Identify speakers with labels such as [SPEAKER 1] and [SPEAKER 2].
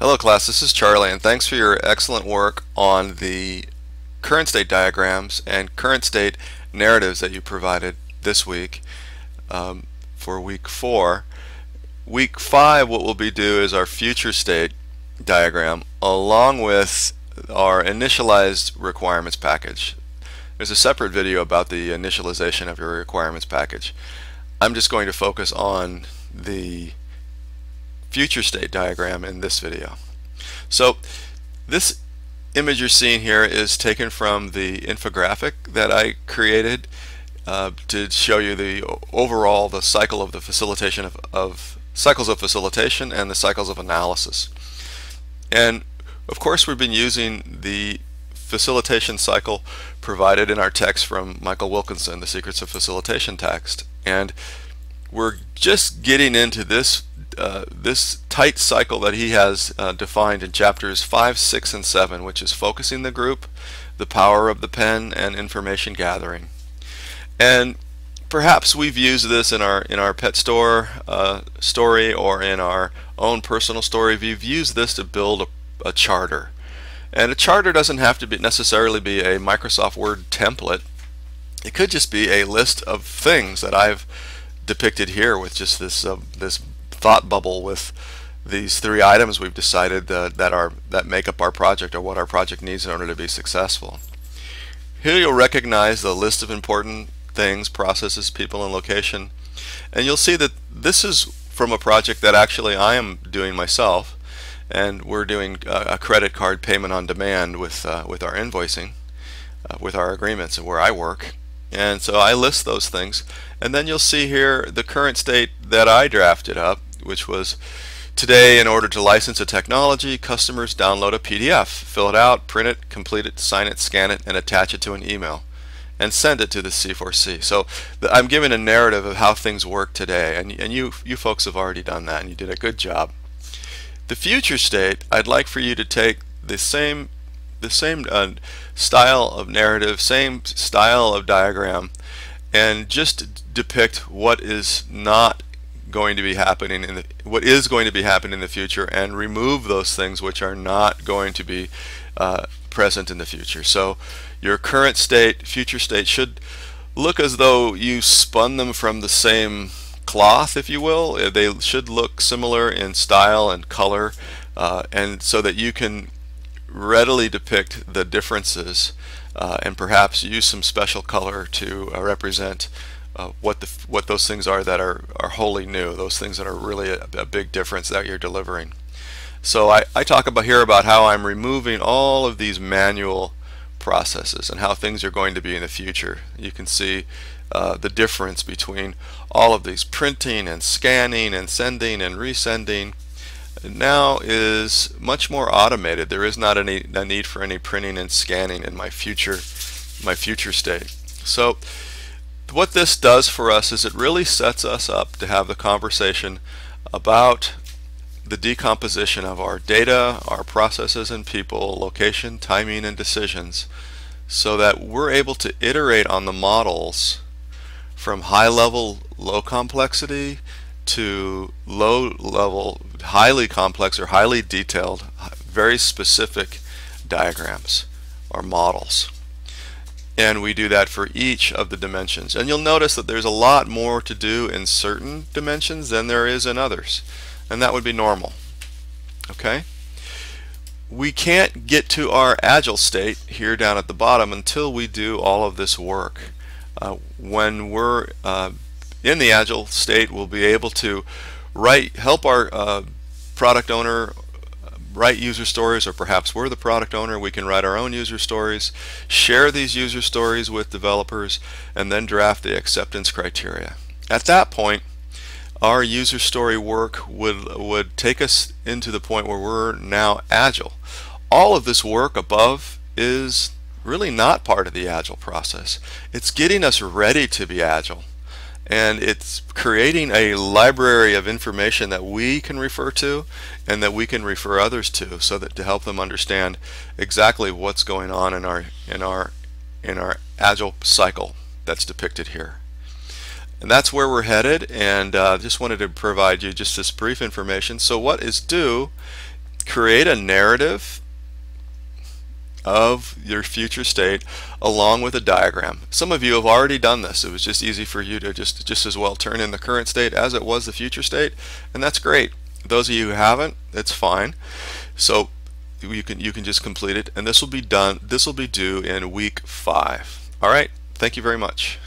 [SPEAKER 1] Hello class, this is Charlie and thanks for your excellent work on the current state diagrams and current state narratives that you provided this week um, for week 4. Week 5 what we'll be do is our future state diagram along with our initialized requirements package. There's a separate video about the initialization of your requirements package. I'm just going to focus on the future state diagram in this video. So this image you're seeing here is taken from the infographic that I created uh, to show you the overall the cycle of the facilitation of, of cycles of facilitation and the cycles of analysis. And of course we've been using the facilitation cycle provided in our text from Michael Wilkinson, the Secrets of Facilitation text. And we're just getting into this uh, this tight cycle that he has uh, defined in chapters 5, 6, and 7, which is focusing the group, the power of the pen, and information gathering. And perhaps we've used this in our in our pet store uh, story or in our own personal story. We've used this to build a, a charter. And a charter doesn't have to be necessarily be a Microsoft Word template. It could just be a list of things that I've depicted here with just this uh, this thought bubble with these three items we've decided uh, that are that make up our project or what our project needs in order to be successful. Here you'll recognize the list of important things, processes, people, and location. And you'll see that this is from a project that actually I am doing myself. And we're doing a credit card payment on demand with, uh, with our invoicing, uh, with our agreements where I work. And so I list those things. And then you'll see here the current state that I drafted up which was today in order to license a technology, customers download a PDF, fill it out, print it, complete it, sign it, scan it, and attach it to an email and send it to the C4C. So I'm giving a narrative of how things work today and, and you, you folks have already done that and you did a good job. The future state, I'd like for you to take the same the same uh, style of narrative, same style of diagram, and just depict what is not going to be happening in the, what is going to be happening in the future and remove those things which are not going to be uh, present in the future. So your current state, future state should look as though you spun them from the same cloth, if you will. Uh, they should look similar in style and color uh, and so that you can readily depict the differences uh, and perhaps use some special color to uh, represent uh, what the what those things are that are are wholly new. Those things that are really a, a big difference that you're delivering. So I, I talk about here about how I'm removing all of these manual processes and how things are going to be in the future. You can see uh, the difference between all of these printing and scanning and sending and resending now is much more automated. There is not any a need for any printing and scanning in my future my future state. So what this does for us is it really sets us up to have the conversation about the decomposition of our data, our processes and people, location, timing, and decisions so that we're able to iterate on the models from high level, low complexity to low level, highly complex or highly detailed, very specific diagrams or models and we do that for each of the dimensions. And you'll notice that there's a lot more to do in certain dimensions than there is in others. And that would be normal. Okay? We can't get to our agile state here down at the bottom until we do all of this work. Uh, when we're uh, in the agile state we'll be able to write help our uh, product owner write user stories or perhaps we're the product owner we can write our own user stories share these user stories with developers and then draft the acceptance criteria. At that point our user story work would would take us into the point where we're now agile. All of this work above is really not part of the agile process. It's getting us ready to be agile and it's creating a library of information that we can refer to and that we can refer others to so that to help them understand exactly what's going on in our in our in our agile cycle that's depicted here. And that's where we're headed and uh, just wanted to provide you just this brief information. So what is due create a narrative of your future state along with a diagram. Some of you have already done this. It was just easy for you to just, just as well turn in the current state as it was the future state, and that's great. Those of you who haven't, it's fine. So you can you can just complete it, and this will be done. This will be due in week five. All right. Thank you very much.